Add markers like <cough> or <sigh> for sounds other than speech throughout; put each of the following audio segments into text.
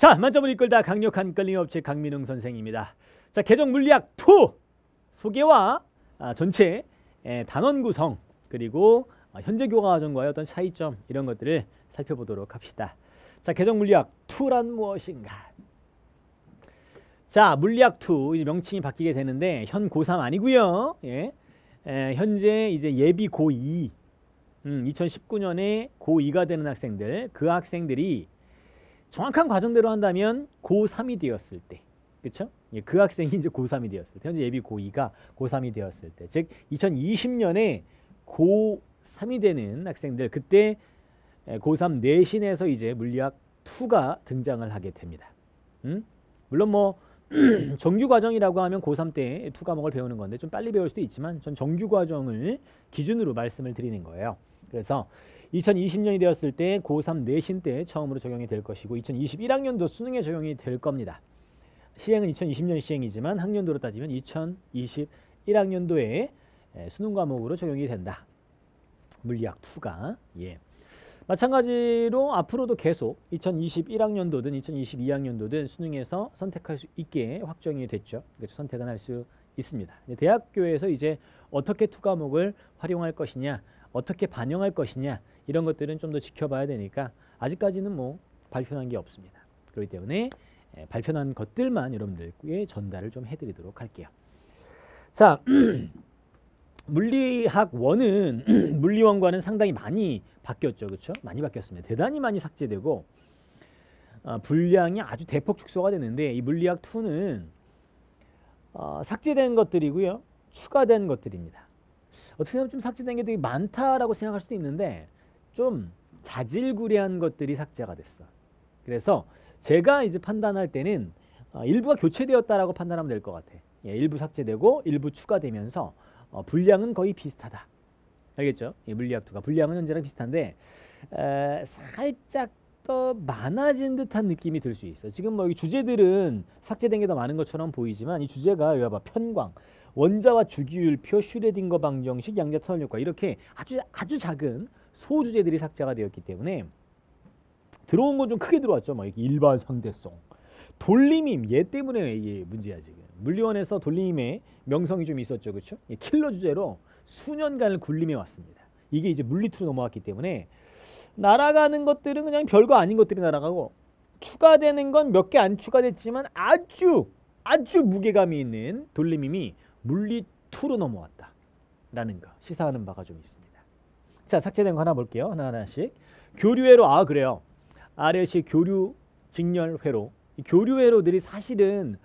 자, 만점을 이끌다 강력한 끌림업체 강민웅 선생입니다. 자, 개정 물리학 2 소개와 아, 전체 에, 단원 구성 그리고 아, 현재 교과 과정과의 어떤 차이점 이런 것들을 살펴보도록 합시다. 자, 개정 물리학 2란 무엇인가? 자, 물리학 2 이제 명칭이 바뀌게 되는데 현 고3 아니고요. 예. 에, 현재 이제 예비 고2 음, 2019년에 고2가 되는 학생들 그 학생들이 정확한 과정대로 한다면 고3이 되었을 때 그렇죠? 예, 그 학생이 이제 고3이 되었을 때 현재 예비 고2가 고3이 되었을 때 즉 2020년에 고3이 되는 학생들 그때 고3 내신에서 이제 물리학 2가 등장을 하게 됩니다. 음? 물론 뭐 <clears throat> 정규 과정이라고 하면 고3 때두 과목을 배우는 건데 좀 빨리 배울 수도 있지만 전 정규 과정을 기준으로 말씀을 드리는 거예요. 그래서 2020년이 되었을 때 고3 내신 때 처음으로 적용이 될 것이고 2021학년도 수능에 적용이 될 겁니다. 시행은 2020년 시행이지만 학년도로 따지면 2021학년도에 수능 과목으로 적용이 된다. 물리학 2가 예. 마찬가지로 앞으로도 계속 2021학년도든 2022학년도든 수능에서 선택할 수 있게 확정이 됐죠. 그래서 선택은 할 수 있습니다. 대학교에서 이제 어떻게 two 과목을 활용할 것이냐, 어떻게 반영할 것이냐 이런 것들은 좀 더 지켜봐야 되니까 아직까지는 뭐 발표한 게 없습니다. 그렇기 때문에 발표한 것들만 여러분들께 전달을 좀 해드리도록 할게요. 자, <clears throat> 물리학 one은 물리 <clears throat> one과는 상당히 많이 바뀌었죠, 그렇죠? 많이 바뀌었습니다. 대단히 많이 삭제되고 어, 분량이 아주 대폭 축소가 됐는데 이 물리학 2는 어, 삭제된 것들이고요, 추가된 것들입니다. 어떻게 보면 좀 삭제된 게 되게 많다라고 생각할 수도 있는데 좀 자질구레한 것들이 삭제가 됐어. 그래서 제가 이제 판단할 때는 어, 일부가 교체되었다라고 판단하면 될 것 같아. 예, 일부 삭제되고 일부 추가되면서 어, 분량은 거의 비슷하다. 알겠죠? 예, 물리학 투가 분량은 현재랑 비슷한데 에, 살짝 더 많아진 듯한 느낌이 들 수 있어. 지금 뭐 주제들은 삭제된 게 더 많은 것처럼 보이지만 이 주제가 여봐 편광, 원자와 주기율표, 슈레딩거 방정식, 양자 터널 효과 이렇게 아주 아주 작은 소주제들이 삭제가 되었기 때문에 들어온 건 좀 크게 들어왔죠. 막 일반 상대성, 돌림임 얘 때문에 이게 문제야 지금. 물리원에서 돌림임의 명성이 좀 있었죠, 그렇죠? 킬러 주제로 수년간을 굴림해 왔습니다. 이게 이제 물리투로 넘어왔기 때문에 날아가는 것들은 그냥 별거 아닌 것들이 날아가고 추가되는 건 몇 개 안 추가됐지만 아주 아주 무게감이 있는 돌림임이 물리투로 넘어왔다. 라는 거 시사하는 바가 좀 있습니다. 자 삭제된 거 하나 볼게요. 하나하나씩. 교류회로 아 그래요. RLC 교류 직렬회로 교류회로들이 사실은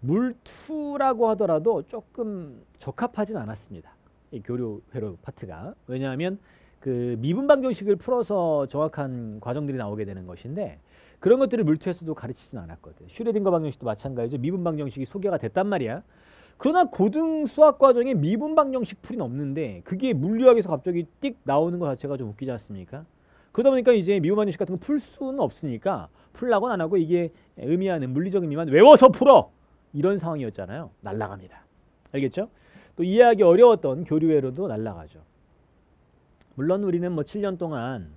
물투라고 하더라도 조금 적합하진 않았습니다. 이 교류회로 파트가 왜냐하면 그 미분 방정식을 풀어서 정확한 과정들이 나오게 되는 것인데 그런 것들을 물two에서도 가르치진 않았거든. 슈뢰딩거 방정식도 마찬가지죠. 미분 방정식이 소개가 됐단 말이야. 그러나 고등 수학 과정에 미분 방정식 풀이는 없는데 그게 물리학에서 갑자기 띡 나오는 것 자체가 좀 웃기지 않습니까? 그러다 보니까 이제 미분 방정식 같은 거 풀 수는 없으니까 풀라고는 안 하고 이게 의미하는 물리적 의미만 외워서 풀어 이런 상황이었잖아요. 날라갑니다. 알겠죠? 또 이해하기 어려웠던 교류회로도 날라가죠. 물론 우리는 뭐 7년 동안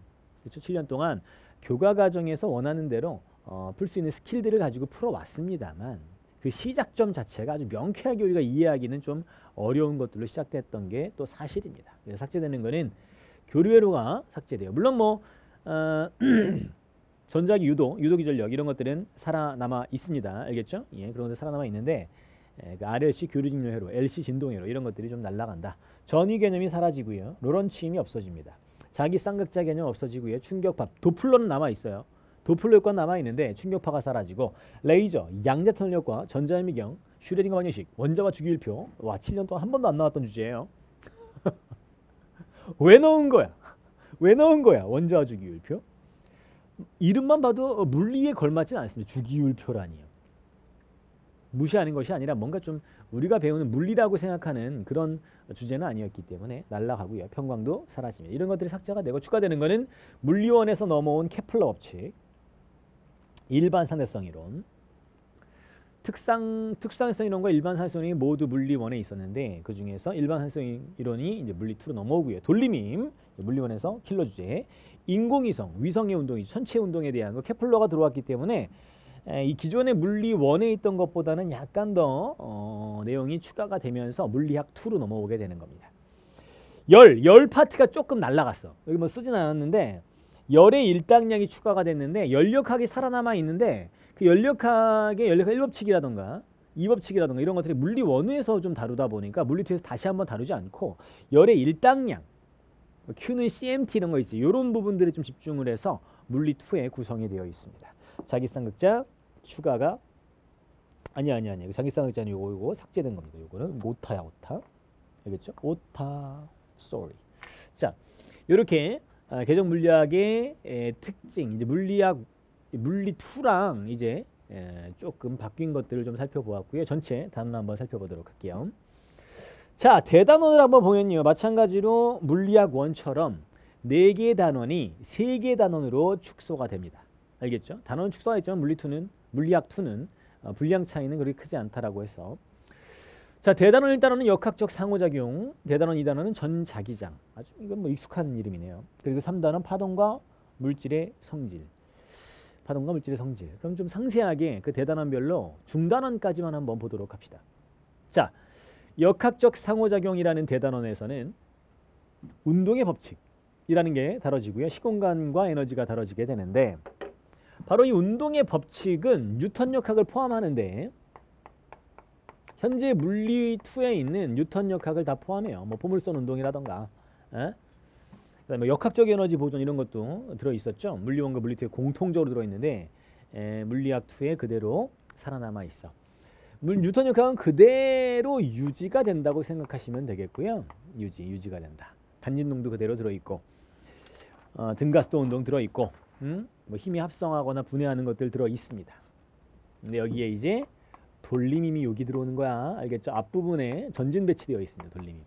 그렇죠? 7년 동안 교과 과정에서 원하는 대로 어, 풀 수 있는 스킬들을 가지고 풀어왔습니다만 그 시작점 자체가 아주 명쾌하게 우리가 이해하기는 좀 어려운 것들로 시작됐던 게 또 사실입니다. 그래서 삭제되는 거는 교류회로가 삭제돼요. 물론 뭐 어, <clears throat> 전자기 유도, 유도 기 전력 이런 것들은 살아남아 있습니다. 알겠죠? 예, 그런 것들 살아남아 있는데 예, 그 RLC 교류직료 회로, LC 진동 회로 이런 것들이 좀 날아간다. 전위 개념이 사라지고요. 로런츠 힘이 없어집니다. 자기 쌍극자 개념 없어지고요. 충격파, 도플러는 남아 있어요. 도플러 효과 남아 있는데 충격파가 사라지고 레이저, 양자 터널 효과, 전자현미경, 슈뢰딩거 방정식, 원자와 주기율표. 와, 7년 동안 한 번도 안 나왔던 주제예요. <laughs> 왜 넣은 거야? 왜 넣은 거야? 원자와 주기율표? 이름만 봐도 물리에 걸맞지는 않습니다. 주기율표라니요. 무시하는 것이 아니라 뭔가 좀 우리가 배우는 물리라고 생각하는 그런 주제는 아니었기 때문에 날라가고요. 평광도 사라지며 이런 것들이 삭제가 되고 추가되는 것은 물리원에서 넘어온 케플러 법칙, 일반 상대성 이론, 특상 특수상대성 이론과 일반 상대성 이론이 모두 물리원에 있었는데 그 중에서 일반 상대성 이론이 이제 물리 2로 넘어오고요. 돌림임 물리원에서 킬러 주제, 인공위성, 위성의 운동이 전체 운동에 대한 거 케플러가 들어왔기 때문에 이 기존의 물리 1에 있던 것보다는 약간 더 어, 내용이 추가가 되면서 물리학 2로 넘어오게 되는 겁니다. 열, 열 파트가 조금 날라갔어. 여기 뭐 쓰진 않았는데 열의 일당량이 추가가 됐는데 연력학이 살아남아 있는데 그 연력학의 연력학 1법칙이라던가 2법칙이라던가 이런 것들이 물리 원에서 좀 다루다 보니까 물리 2에서 다시 한번 다루지 않고 열의 일당량 Q는 CMT 이런 거 있지. 이런 부분들에 좀 집중을 해서 물리 2에 구성이 되어 있습니다. 자기쌍극자 추가가 아니 아니 아니 자기쌍극자는 요거 요거 삭제된 겁니다. 요거는 오타야 오타. 알겠죠? 오타 sorry. 자, 이렇게 아, 계정 물리학의 에, 특징, 이제 물리학 물리 2랑 이제 에, 조금 바뀐 것들을 좀 살펴보았고요. 전체 단원 한번 살펴보도록 할게요. 자, 대단원을 한번 보면요. 마찬가지로 물리학 원처럼 네개 단원이 세개 단원으로 축소가 됩니다. 알겠죠? 단원 축소가 있지만 물리 2는 물리학 2는 어, 분량 차이는 그렇게 크지 않다라고 해서. 자 대단원 1단원은 역학적 상호작용 대단원 2단원은 전자기장. 아주 이건 뭐 익숙한 이름이네요. 그리고 3단원 파동과 물질의 성질. 파동과 물질의 성질. 그럼 좀 상세하게 그 대단원별로 중단원까지만 한번 보도록 합시다. 자 역학적 상호작용이라는 대단원에서는 운동의 법칙이라는 게 다뤄지고요. 시공간과 에너지가 다뤄지게 되는데 바로 이 운동의 법칙은 뉴턴 역학을 포함하는데 현재 물리 2에 있는 뉴턴 역학을 다 포함해요. 뭐 포물선 운동이라던가, 에? 그다음에 역학적 에너지 보존 이런 것도 들어 있었죠. 물리원과 물리 2에 공통적으로 들어 있는데 에, 물리학 2에 그대로 살아남아 있어. 물 뉴턴 역학은 그대로 유지가 된다고 생각하시면 되겠고요. 유지, 유지가 된다. 간진동도 그대로 들어 있고, 어, 등가스도 운동 들어 있고, 음? 뭐 힘이 합성하거나 분해하는 것들 들어 있습니다. 근데 여기에 이제 돌림임이 여기 들어오는 거야. 알겠죠? 앞부분에 전진 배치되어 있습니다. 돌림임.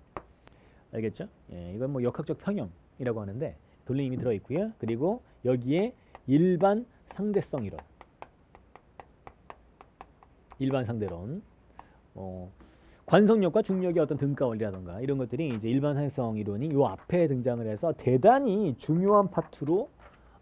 알겠죠? 예, 이건 뭐 역학적 평형이라고 하는데 돌림임이 들어 있고요. 그리고 여기에 일반 상대성 이론. 일반 상대론. 어, 관성력과 중력의 어떤 등가 원리라던가 이런 것들이 이제 일반 상대성 이론이 요 앞에 등장을 해서 대단히 중요한 파트로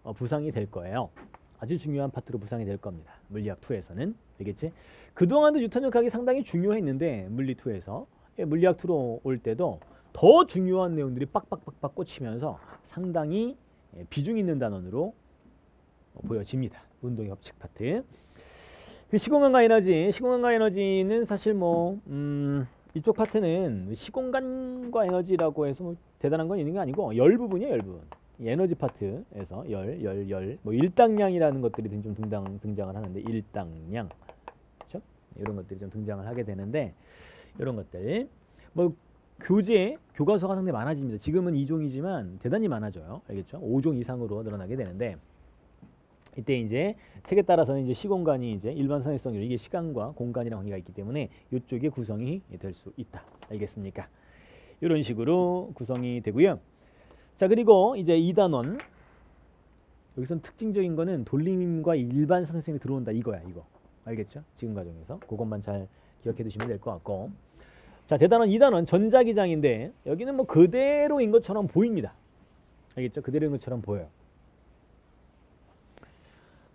어, 부상이 될 거예요. 아주 중요한 파트로 부상이 될 겁니다. 물리학 2에서는 되겠지? 그동안도 뉴턴 역학이 상당히 중요했는데 물리 2에서 예, 물리학 2로 올 때도 더 중요한 내용들이 빡빡빡빡 꽂히면서 상당히 예, 비중 있는 단원으로 어, 보여집니다. 운동의 법칙 파트. 그 시공간과 에너지, 시공간과 에너지는 사실 뭐 음, 이쪽 파트는 시공간과 에너지라고 해서 뭐 대단한 건 있는 게 아니고 열 부분이에요, 열 부분. 에너지 파트에서 열, 열, 열, 뭐 일당량이라는 것들이 좀 등장, 등장을 하는데 일당량, 그렇죠? 이런 것들이 좀 등장을 하게 되는데 이런 것들 뭐 교재 교과서가 상당히 많아집니다. 지금은 2종이지만 대단히 많아져요. 알겠죠? 5종 이상으로 늘어나게 되는데 이때 이제 책에 따라서는 이제 시공간이 이제 일반 선행성으로 이게 시간과 공간이랑 관계가 있기 때문에 이쪽에 구성이 될 수 있다. 알겠습니까? 이런 식으로 구성이 되고요. 자 그리고 이제 2단원. 여기선 특징적인 거는 돌림과 일반 상승이 들어온다 이거야 이거. 알겠죠? 지금 과정에서. 그것만 잘 기억해 두시면 될 것 같고. 자 대단원 2단원 전자기장인데 여기는 뭐 그대로인 것처럼 보입니다. 알겠죠? 그대로인 것처럼 보여요.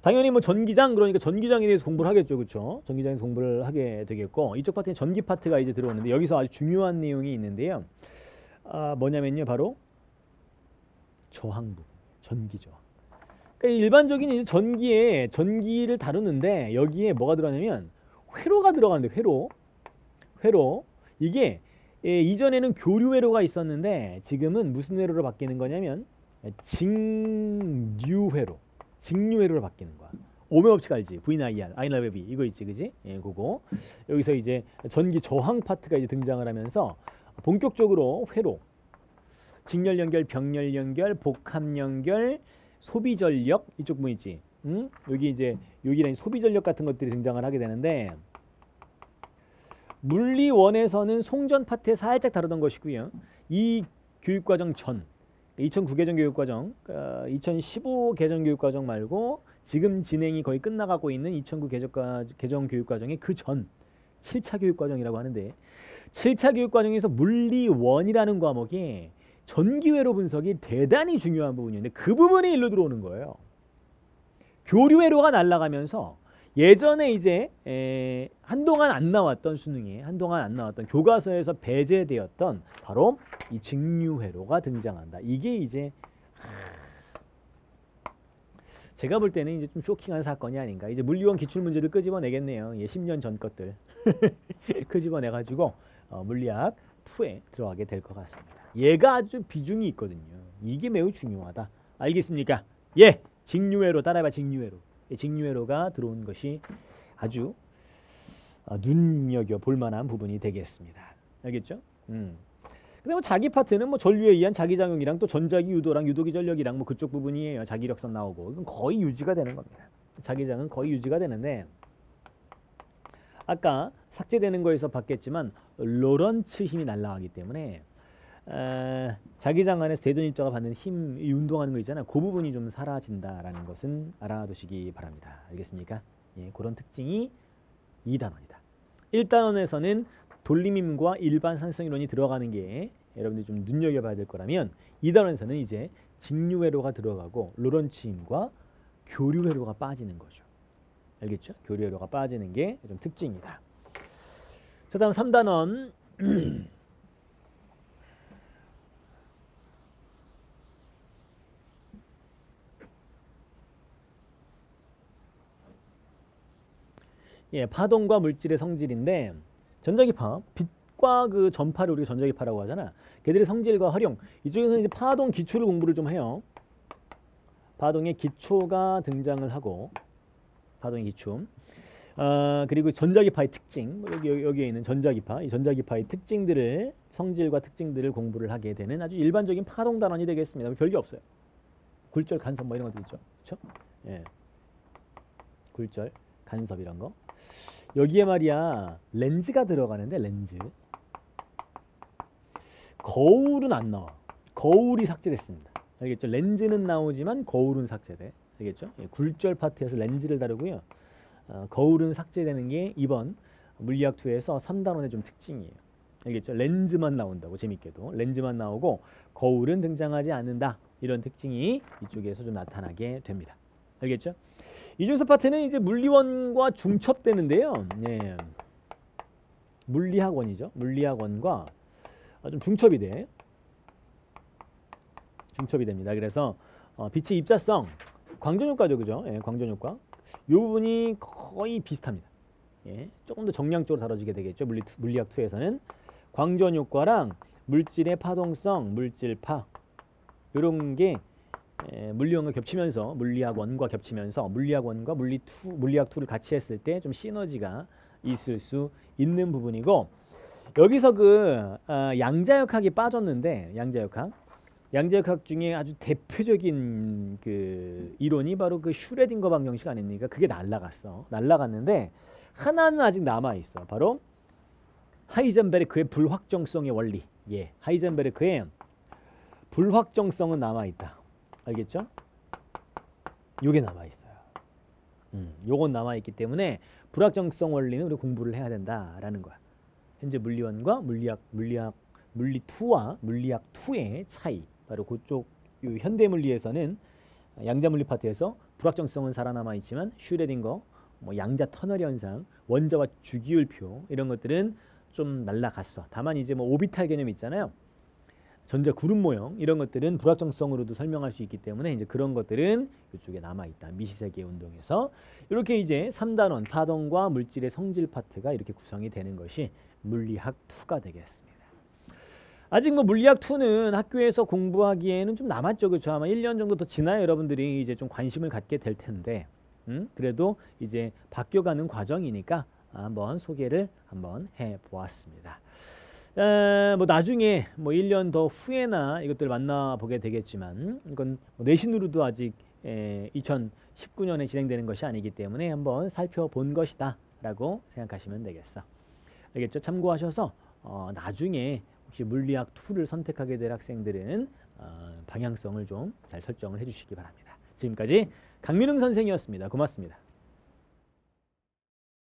당연히 뭐 전기장 그러니까 전기장에 대해서 공부를 하겠죠 그렇죠 전기장에서 공부를 하게 되겠고 이쪽 파트는 전기 파트가 이제 들어오는데 여기서 아주 중요한 내용이 있는데요. 아 뭐냐면요 바로 저항부, 전기 저항. 그러니까 일반적인 전기에 전기를 다루는데 여기에 뭐가 들어가냐면 회로가 들어가는데 회로, 회로 이게 예, 이전에는 교류 회로가 있었는데 지금은 무슨 회로로 바뀌는 거냐면 직류 회로, 직류 회로로 바뀌는 거야. 오메 법칙 알지? VNIR, INRB 이거 있지, 그지? 예, 그거 여기서 이제 전기 저항 파트가 이제 등장을 하면서 본격적으로 회로, 직렬 연결, 병렬 연결, 복합 연결, 소비 전력 이쪽 뭐 있지? 응? 여기 이제 여기는 소비 전력 같은 것들이 등장을 하게 되는데 물리원에서는 송전 파트에 살짝 다루던 것이고요. 이 교육과정 전 2009 개정 교육과정, 어, 2015 개정 교육과정 말고 지금 진행이 거의 끝나가고 있는 2009 개정과, 개정 교육과정의 그 전 7차 교육과정이라고 하는데 7차 교육과정에서 물리원이라는 과목이 전기회로 분석이 대단히 중요한 부분인데 그 부분이 일로 들어오는 거예요. 교류회로가 날아가면서 예전에 이제 에, 한동안 안 나왔던 수능에 한동안 안 나왔던 교과서에서 배제되었던 바로 이 직류회로가 등장한다. 이게 이제 제가 볼 때는 이제 좀 쇼킹한 사건이 아닌가. 이제 물리원 기출 문제를 끄집어내겠네요. 예, 10년 전 것들 <laughs> 끄집어내 가지고 어, 물리학 2에 들어가게 될 것 같습니다. 얘가 아주 비중이 있거든요. 이게 매우 중요하다. 알겠습니까? 예, 직류회로 따라해봐 직류회로. 예, 직류회로가 들어온 것이 아주 어, 눈여겨 볼 만한 부분이 되겠습니다. 알겠죠? 음. 근데 뭐 자기 파트는 뭐 전류에 의한 자기작용이랑 또 전자기 유도랑 유도기 전력이랑 뭐 그쪽 부분이에요. 자기력선 나오고 이건 거의 유지가 되는 겁니다. 자기장은 거의 유지가 되는데 아까 삭제되는 거에서 봤겠지만 로런츠 힘이 날라가기 때문에 에, 자기장 안에서 대전 입자가 받는 힘, 이 운동하는 거 있잖아요. 그 부분이 좀 사라진다라는 것은 알아두시기 바랍니다. 알겠습니까? 예, 그런 특징이 2단원이다. 1단원에서는 돌림힘과 일반 산성 이론이 들어가는 게 여러분들이 좀 눈여겨봐야 될 거라면 2단원에서는 이제 직류회로가 들어가고 로런츠 힘과 교류회로가 빠지는 거죠. 알겠죠? 교류회로가 빠지는 게 좀 특징이다. 자 다음 3단원 <clears throat> 예, 파동과 물질의 성질인데 전자기파, 빛과 그 전파를 우리가 전자기파라고 하잖아. 걔들의 성질과 활용. 이쪽에서는 이제 파동 기초를 공부를 좀 해요. 파동의 기초가 등장을 하고 파동의 기초. 어, 그리고 전자기파의 특징. 뭐 여기 여기에 있는 전자기파, 이 전자기파의 특징들을 성질과 특징들을 공부를 하게 되는 아주 일반적인 파동 단원이 되겠습니다. 뭐 별게 없어요. 굴절, 간섭 뭐 이런 것들 있죠. 그렇죠? 예. 굴절, 간섭 이런 거. 여기에 말이야 렌즈가 들어가는데 렌즈. 거울은 안 나와. 거울이 삭제됐습니다. 알겠죠? 렌즈는 나오지만 거울은 삭제돼. 알겠죠? 예, 굴절 파트에서 렌즈를 다루고요. 어, 거울은 삭제되는 게 이번 물리학 2에서 3단원의 좀 특징이에요. 알겠죠? 렌즈만 나온다고 재밌게도. 렌즈만 나오고 거울은 등장하지 않는다. 이런 특징이 이쪽에서 좀 나타나게 됩니다. 알겠죠 이중섭 파트는 이제 물리원과 중첩되는데요. 예. 물리학원이죠. 물리학원과 좀 중첩이 돼. 중첩이 됩니다. 그래서 어, 빛의 입자성, 광전효과죠, 그죠? 예, 광전효과. 이 부분이 거의 비슷합니다. 예, 조금 더 정량적으로 다뤄지게 되겠죠. 물리, 물리학 2에서는 광전효과랑 물질의 파동성, 물질파 이런 게 물리원과 겹치면서 물리학 원과 겹치면서 물리학 원과 물리 투 물리학 투를 같이 했을 때 좀 시너지가 있을 수 있는 부분이고 여기서 그 어, 양자역학이 빠졌는데 양자역학 양자역학 중에 아주 대표적인 그 이론이 바로 그 슈레딩거 방정식 아닙니까? 그게 날라갔어. 날라갔는데 하나는 아직 남아 있어. 바로 하이젠베르크의 불확정성의 원리. 예, 하이젠베르크의 불확정성은 남아 있다. 알겠죠? 요게 남아 있어요. 음, 요건 남아 있기 때문에 불확정성 원리는 우리 공부를 해야 된다라는 거야. 현재 물리원과 물리학 물리학 물리 2와 물리학 2의 차이. 바로 그쪽 현대 물리에서는 양자 물리 파트에서 불확정성은 살아남아 있지만 슈레딩거 뭐 양자 터널 현상, 원자와 주기율표 이런 것들은 좀 날라갔어. 다만 이제 뭐 오비탈 개념 있잖아요. 전자 구름 모형 이런 것들은 불확정성으로도 설명할 수 있기 때문에 이제 그런 것들은 이쪽에 남아 있다. 미시세계 운동에서 이렇게 이제 3단원 파동과 물질의 성질 파트가 이렇게 구성이 되는 것이 물리학 2가 되겠습니다. 아직 뭐 물리학 2는 학교에서 공부하기에는 좀 남았죠. 그렇죠? 아마 1년 정도 더 지나야 여러분들이 이제 좀 관심을 갖게 될 텐데 음? 그래도 이제 바뀌어가는 과정이니까 한번 소개를 한번 해 보았습니다. 에, 뭐 나중에 뭐 1년 더 후에나 이것들 만나보게 되겠지만 이건 뭐 내신으로도 아직 에, 2019년에 진행되는 것이 아니기 때문에 한번 살펴본 것이다 라고 생각하시면 되겠어 알겠죠? 참고하셔서 어, 나중에 혹시 물리학 2를 선택하게 될 학생들은 어, 방향성을 좀 잘 설정을 해주시기 바랍니다. 지금까지 강민웅 선생이었습니다. 고맙습니다.